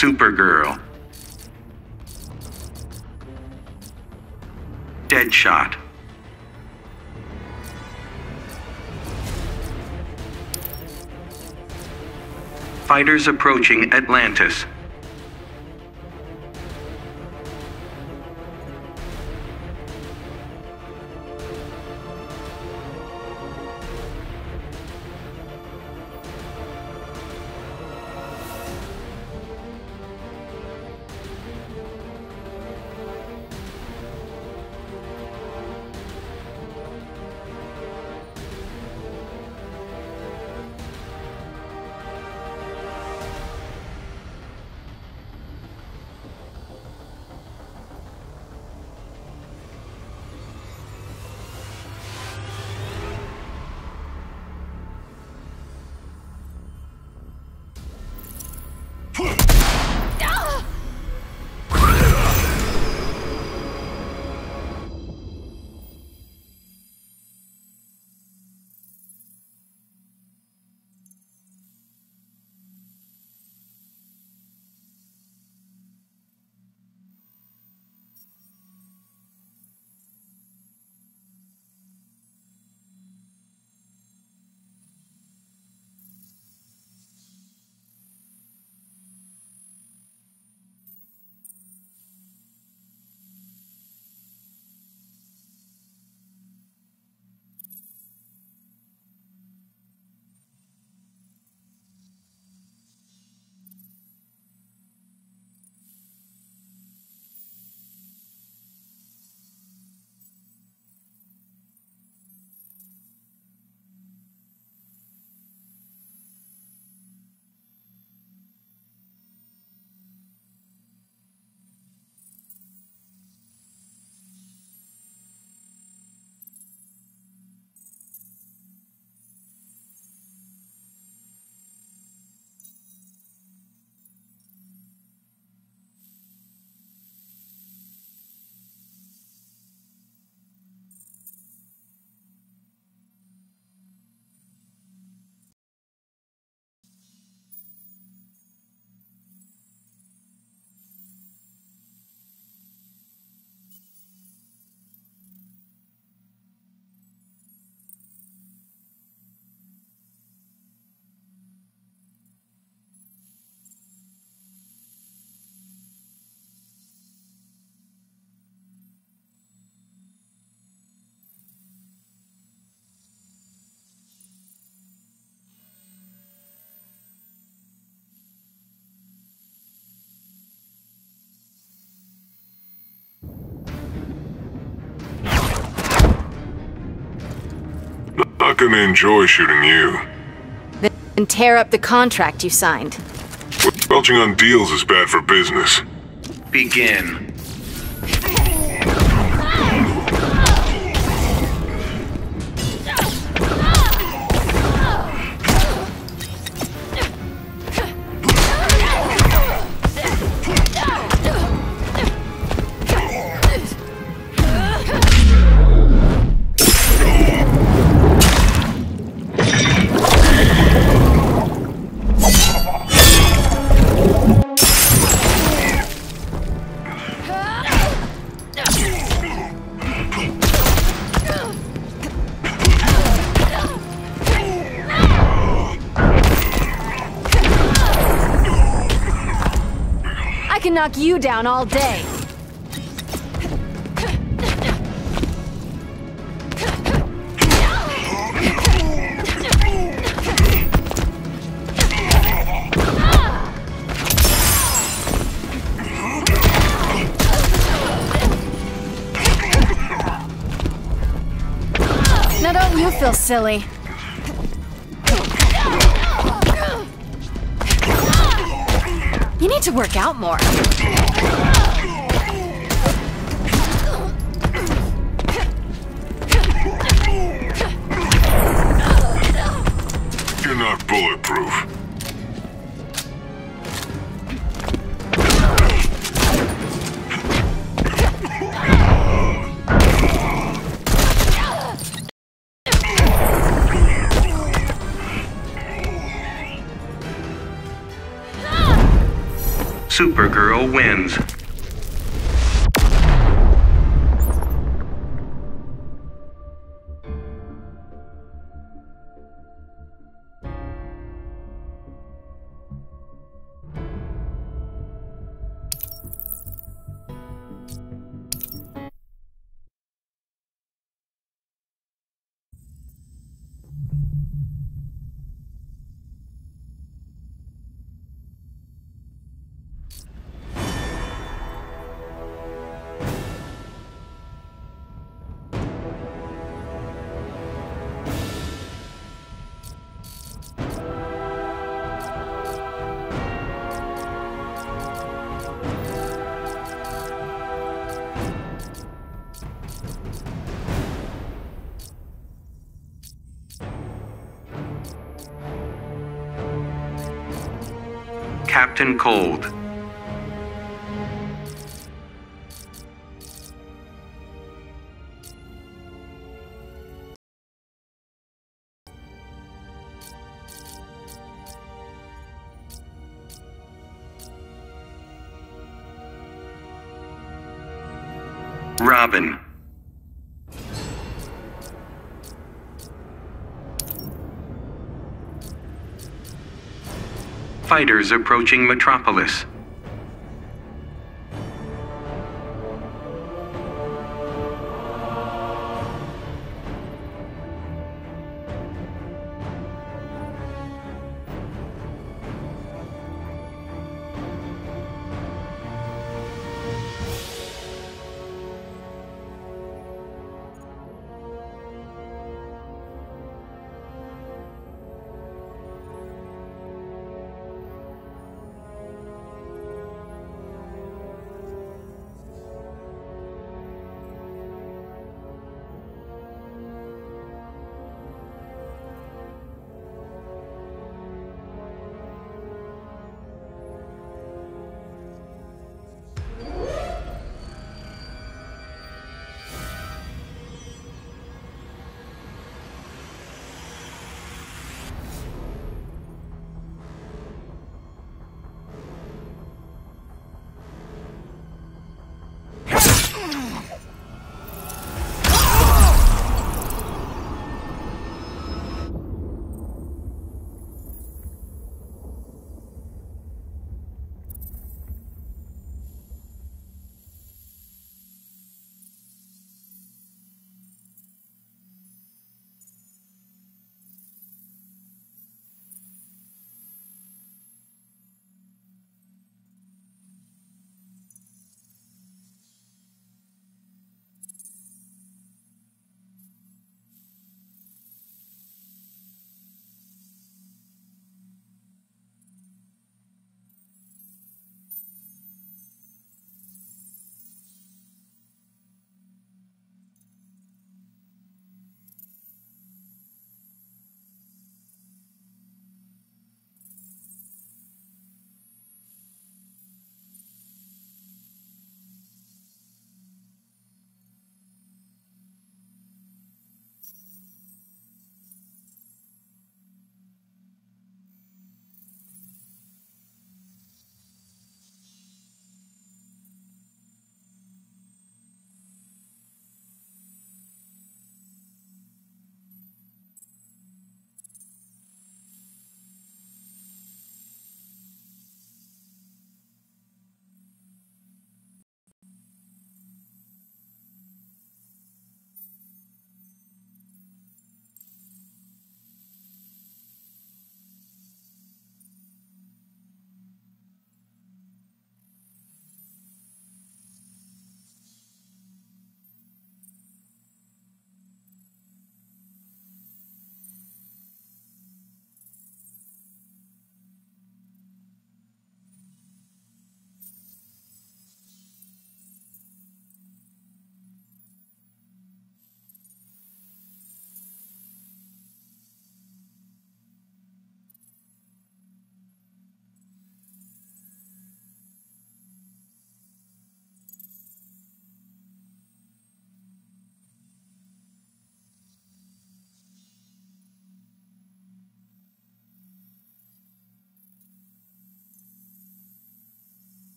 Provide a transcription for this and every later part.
Supergirl. Deadshot. Fighters approaching Atlantis. Gonna enjoy shooting you. Then tear up the contract you signed. Belching on deals is bad for business. Begin. Knock you down all day. Now don't you feel silly. Need to work out more. You're not bulletproof. Supergirl wins. Captain Cold. Robin. Fighters approaching Metropolis.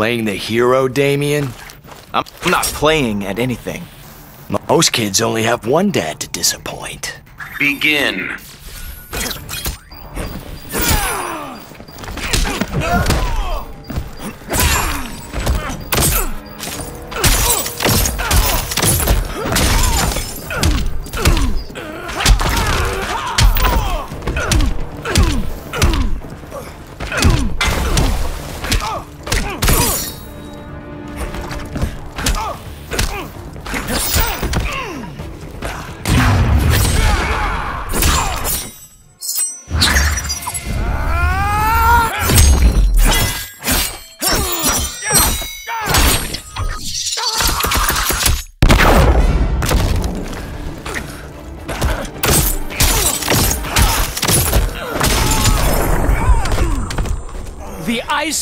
Playing the hero, Damian? I'm not playing at anything. Most kids only have one dad to disappoint. Begin.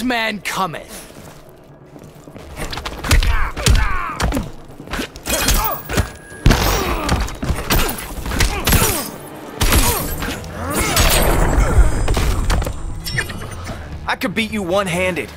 Iceman cometh! I could beat you one-handed.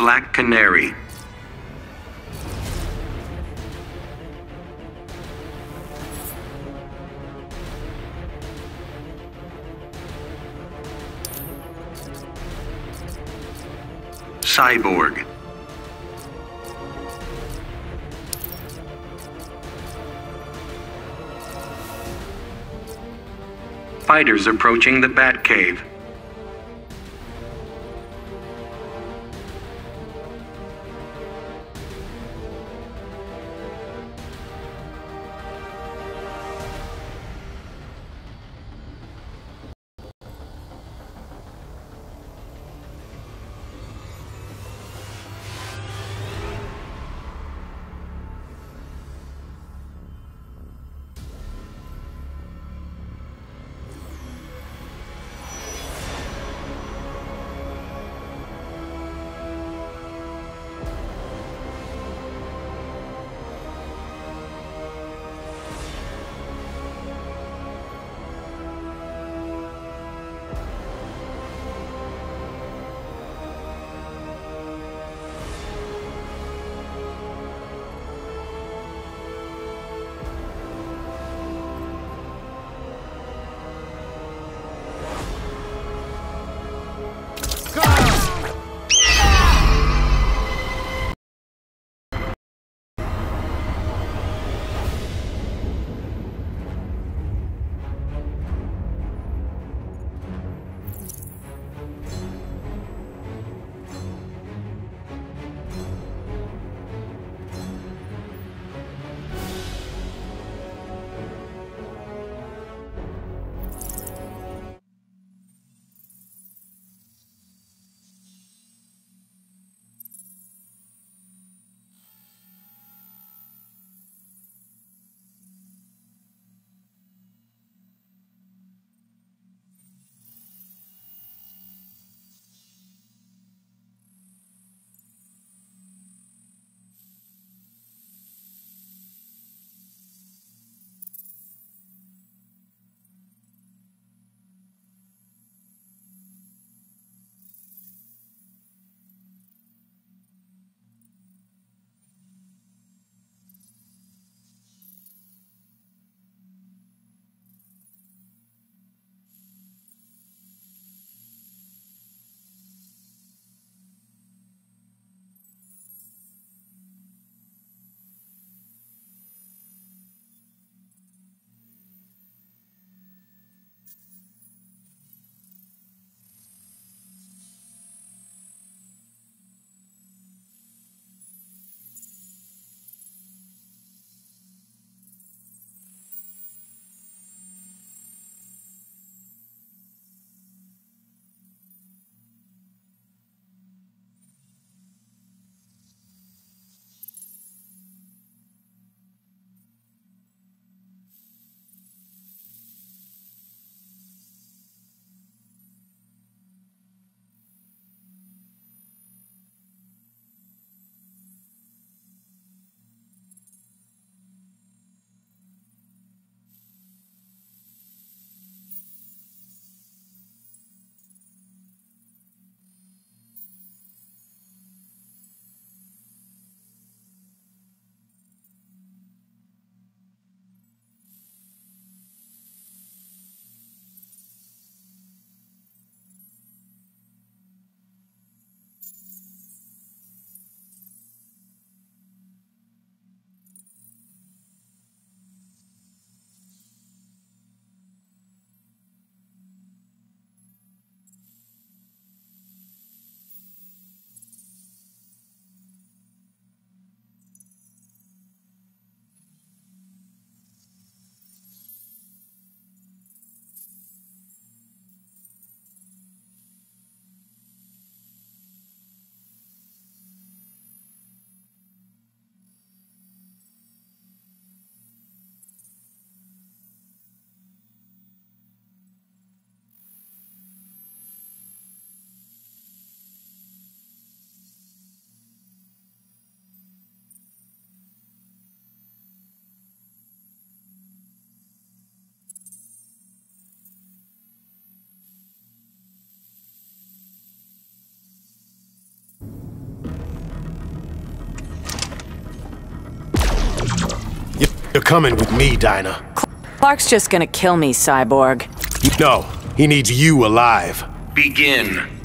Black Canary. Cyborg. Fighters approaching the Batcave. Coming with me, Dinah. Clark's just gonna kill me, Cyborg. No, he needs you alive. Begin.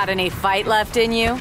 Got any fight left in you?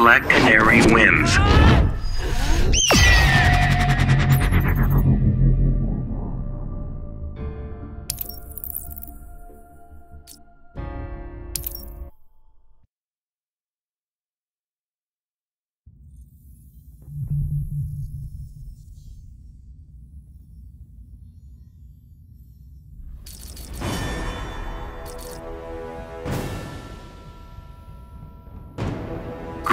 Black Canary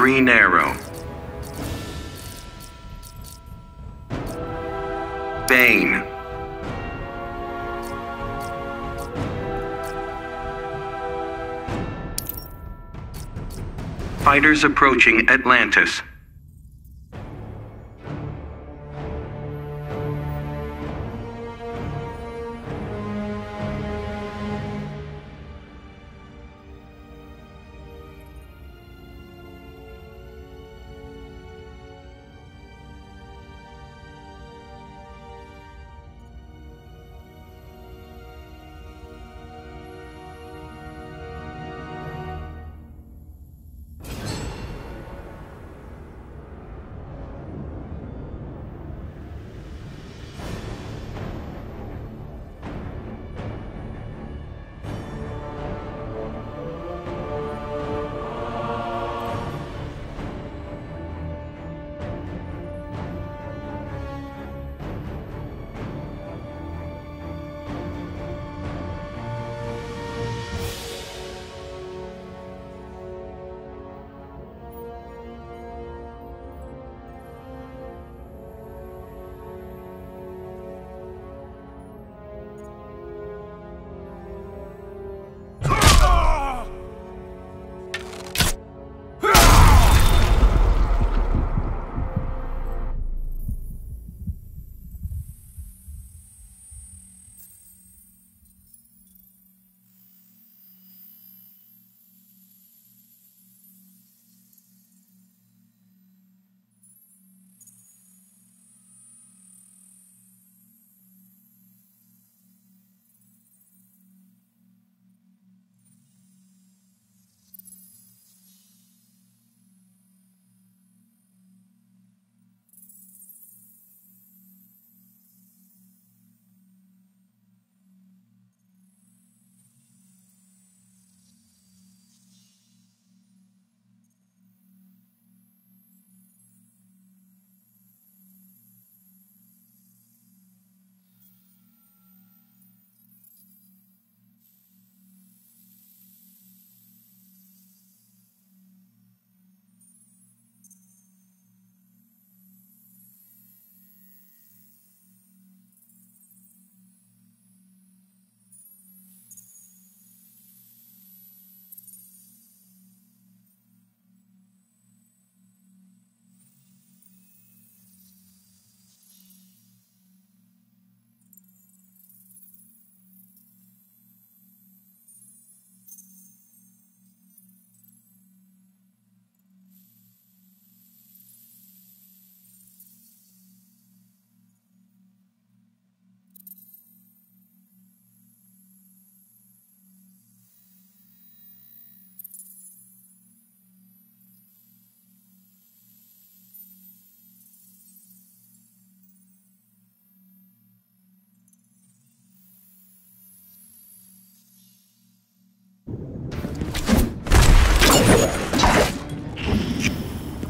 Green Arrow. Bane. Fighters approaching Atlantis.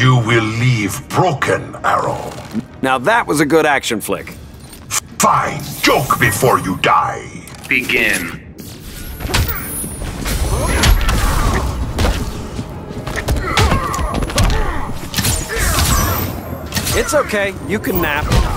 You will leave broken, Arrow. Now that was a good action flick. Fine, joke before you die. Begin. It's okay, you can nap.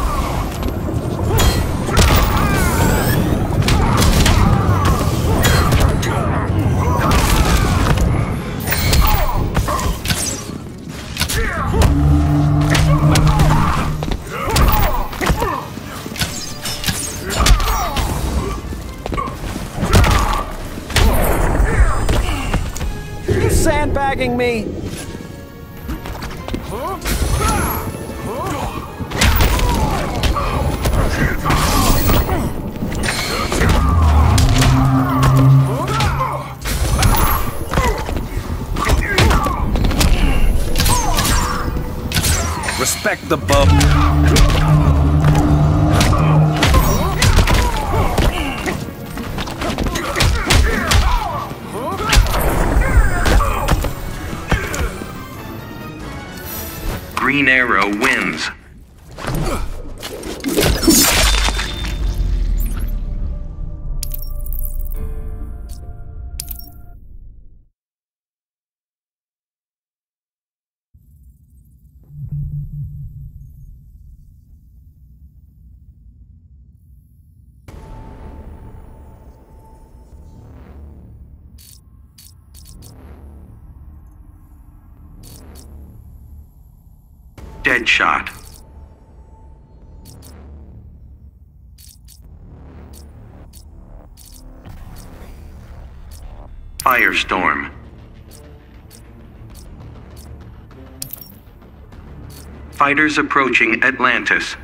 Deadshot. Firestorm. Fighters approaching Atlantis.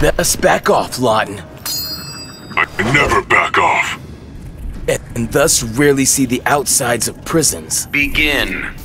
Best back off, Lawton. I never back off. And thus rarely see the outsides of prisons. Begin.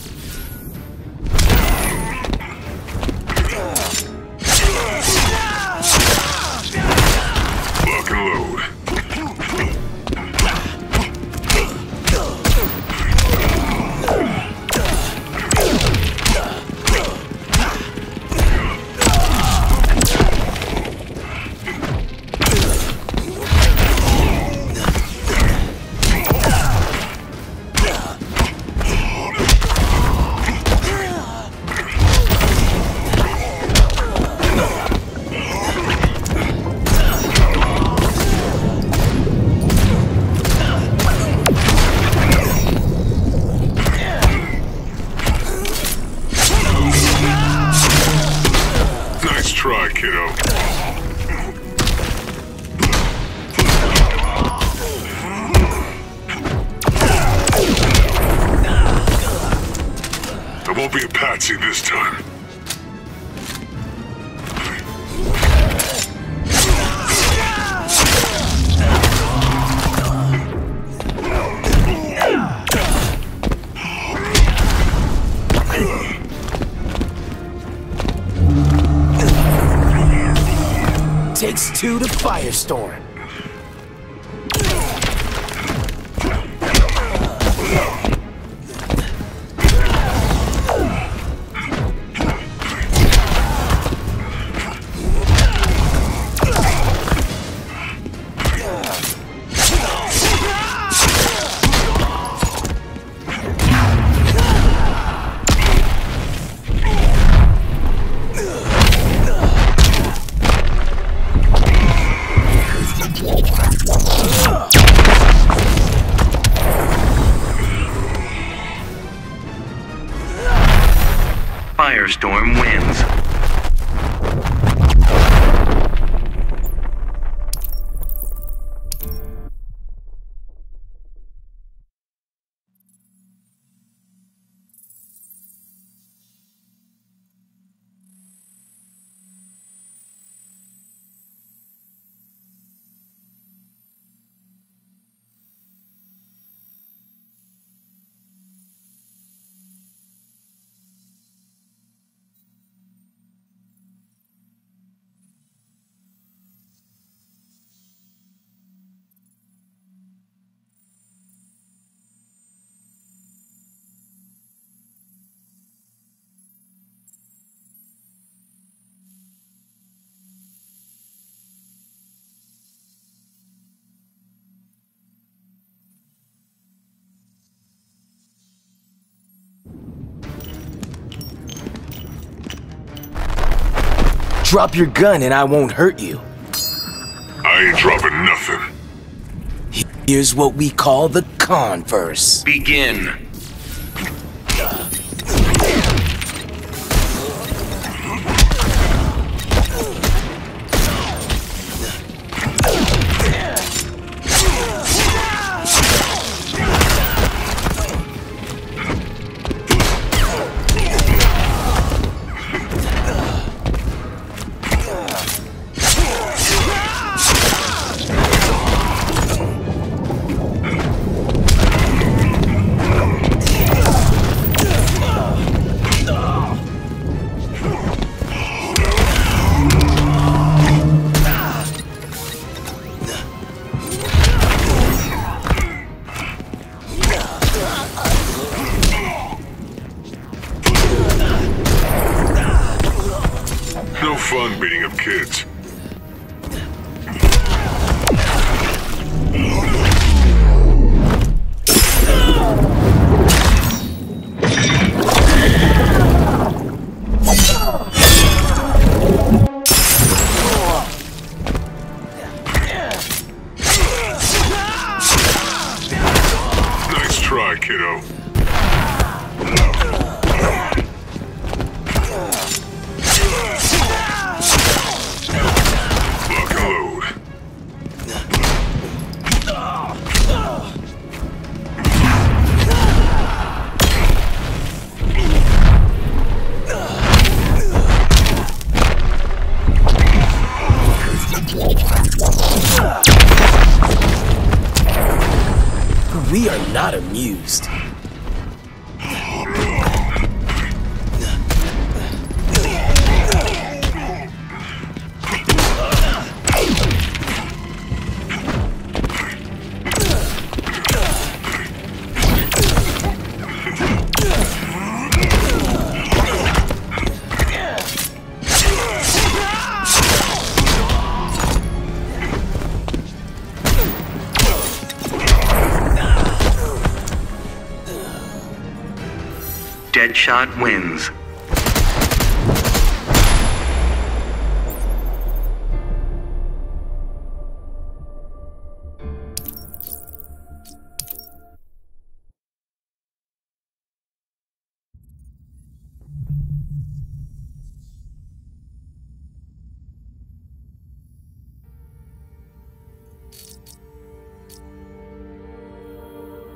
Firestorm wins. Drop your gun and I won't hurt you. I ain't dropping nothing. Here's what we call the converse. Begin. Kids.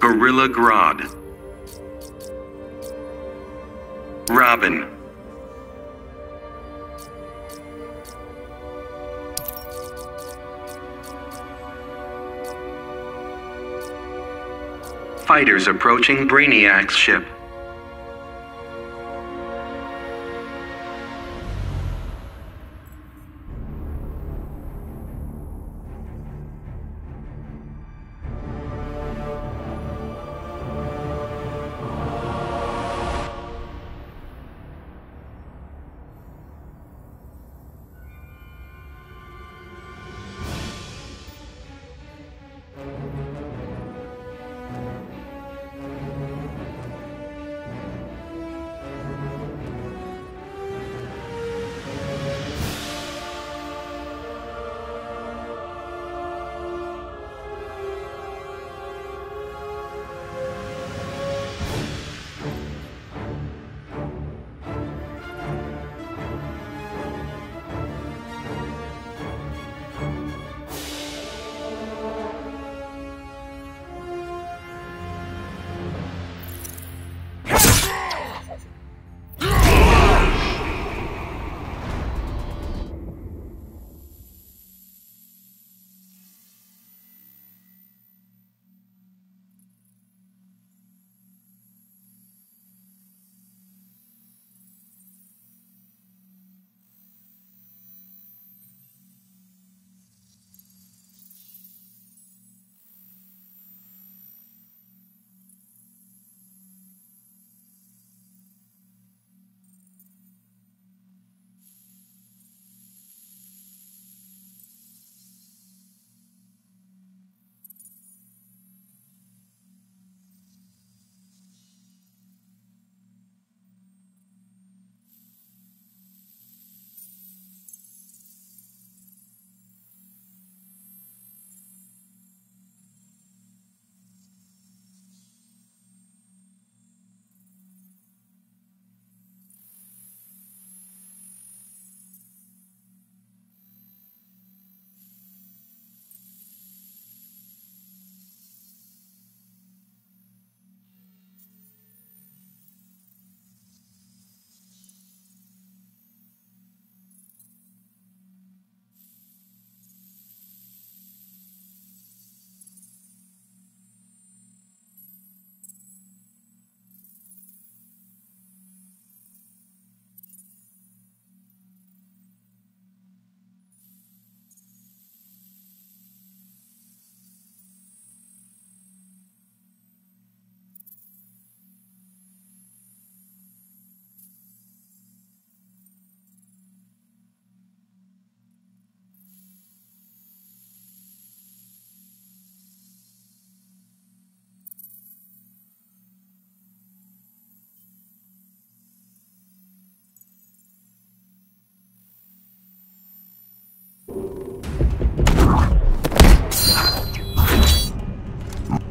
Gorilla Grodd. Robin. Fighters approaching Brainiac's ship.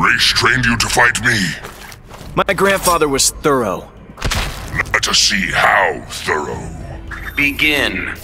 Ra's trained you to fight me. My grandfather was thorough. Let us see how thorough. Begin.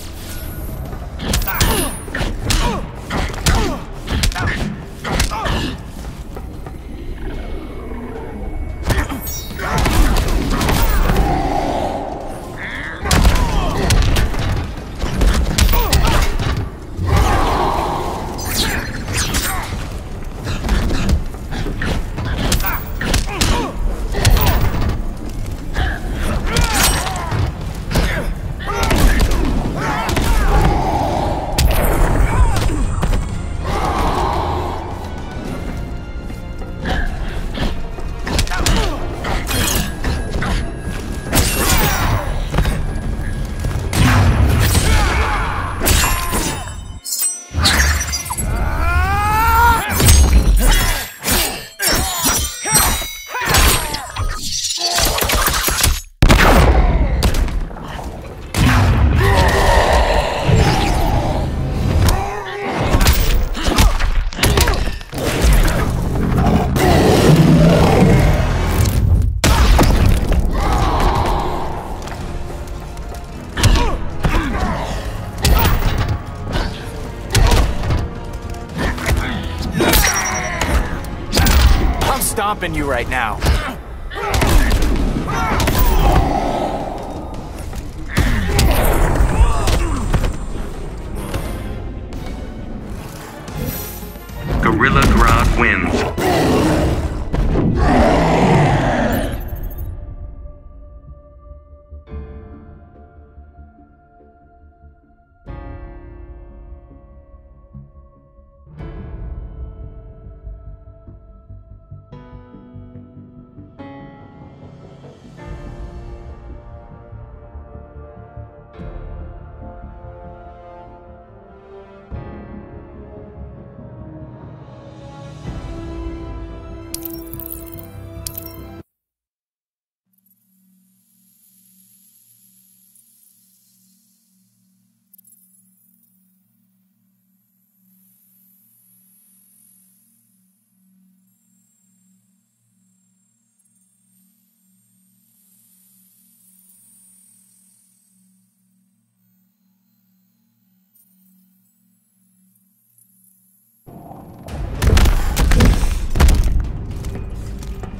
Stomping you right now.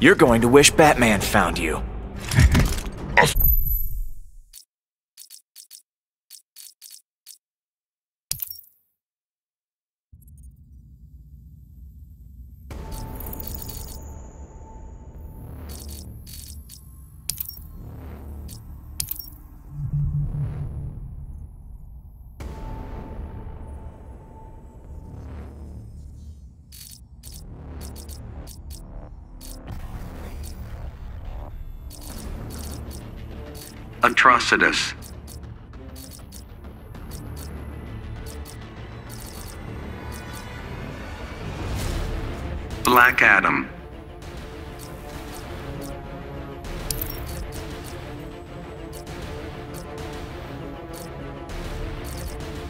You're going to wish Batman found you. Black Adam.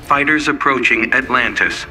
Fighters approaching Atlantis.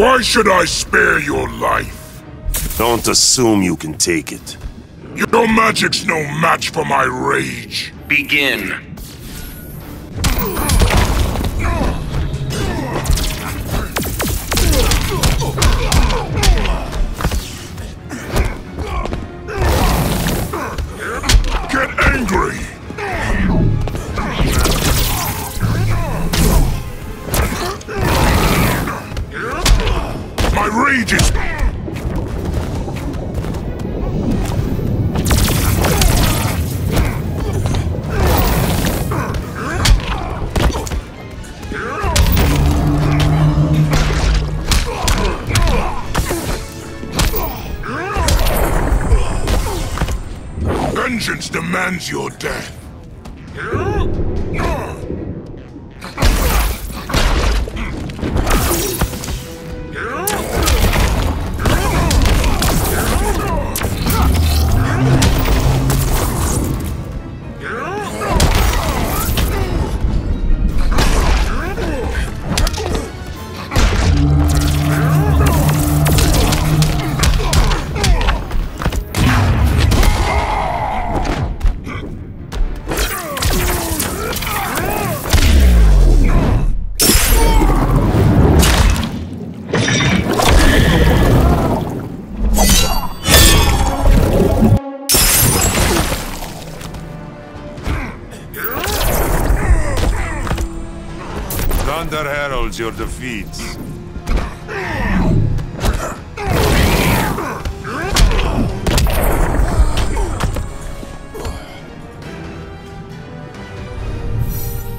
Why should I spare your life? Don't assume you can take it. Your magic's no match for my rage. Begin. Demands your death. Heralds your defeats.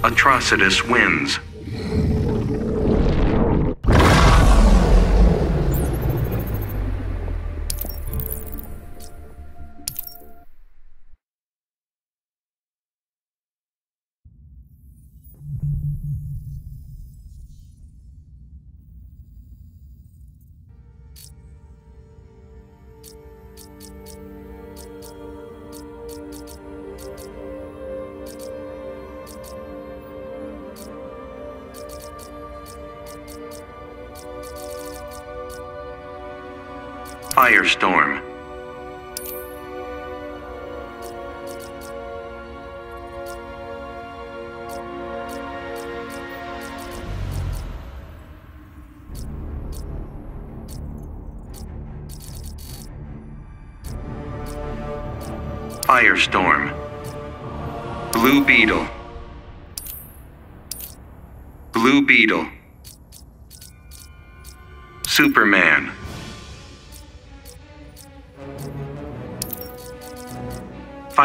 Atrocitus wins.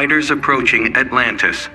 Fighters approaching Atlantis.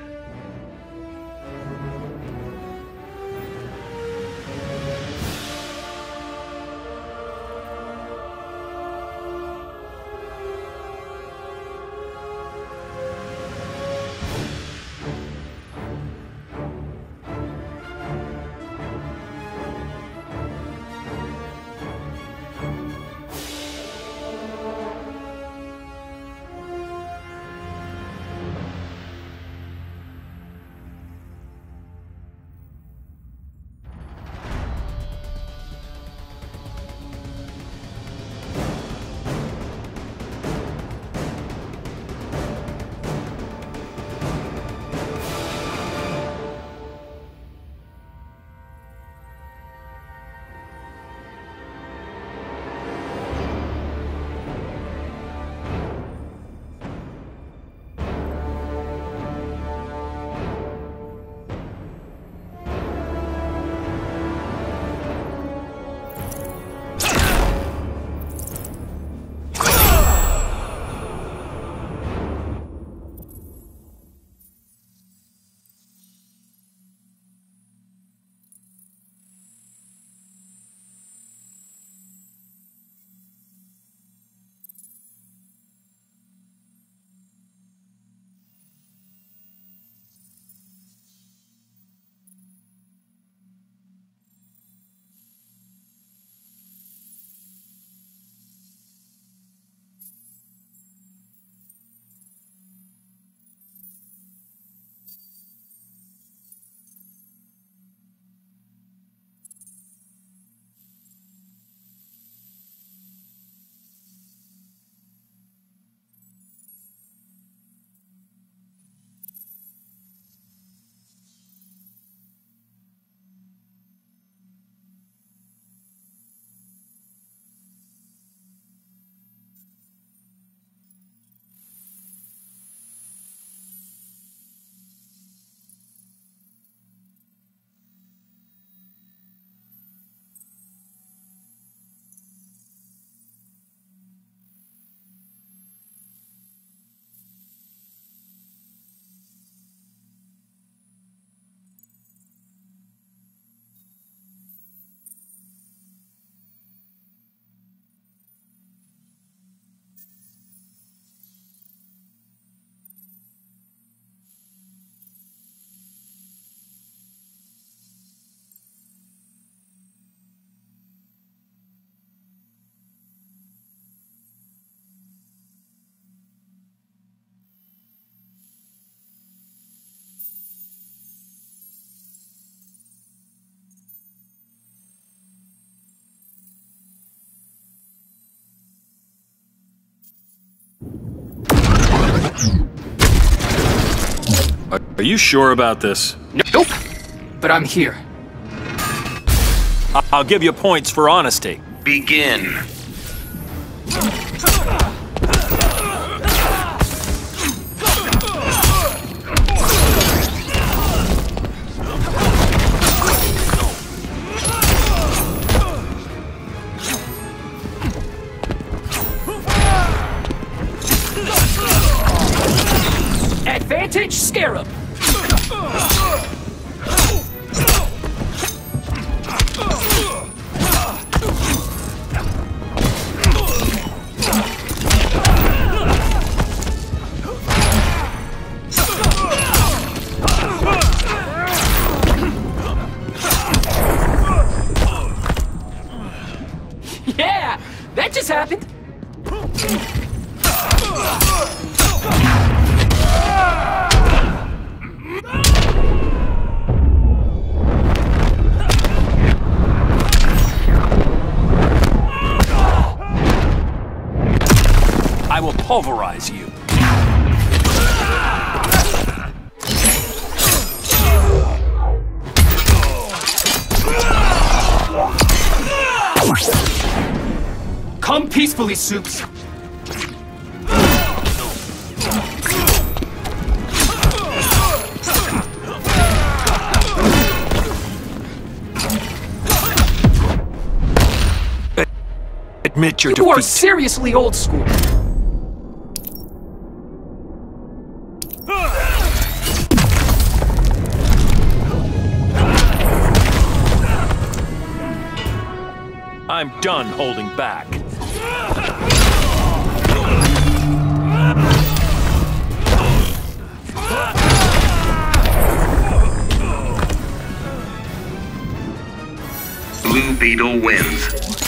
Are you sure about this? Nope. But I'm here. I- I'll give you points for honesty. Begin. Pulverize you. Come peacefully, Soups. Admit your You are seriously old school. Done holding back. Blue Beetle wins.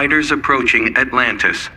Fighters approaching Atlantis.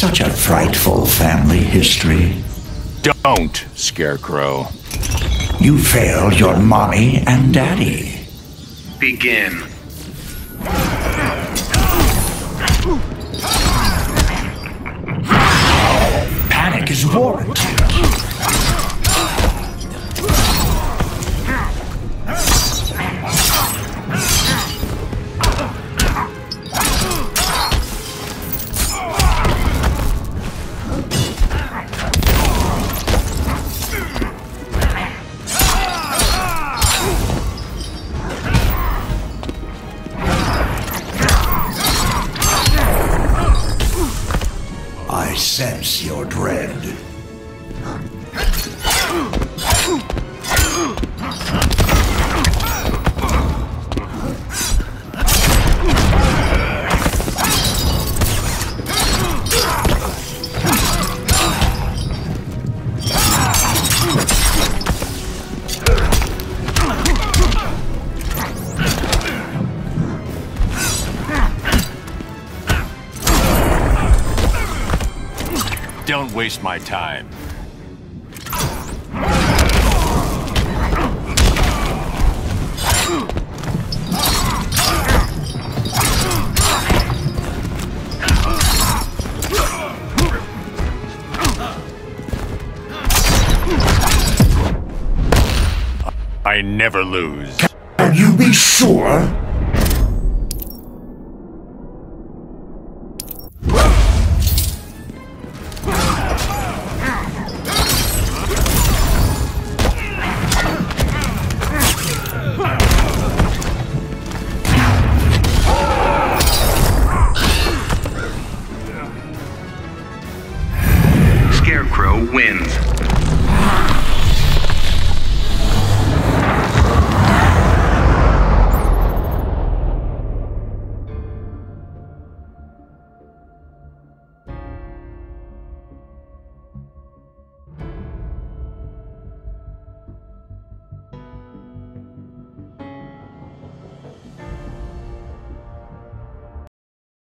Such a frightful family history. Don't, Scarecrow. You failed your mommy and daddy. Begin. Panic is warranted. Waste my time. I never lose. Can you be sure?